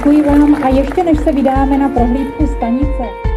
Děkuji vám a ještě než se vydáme na prohlídku stanice,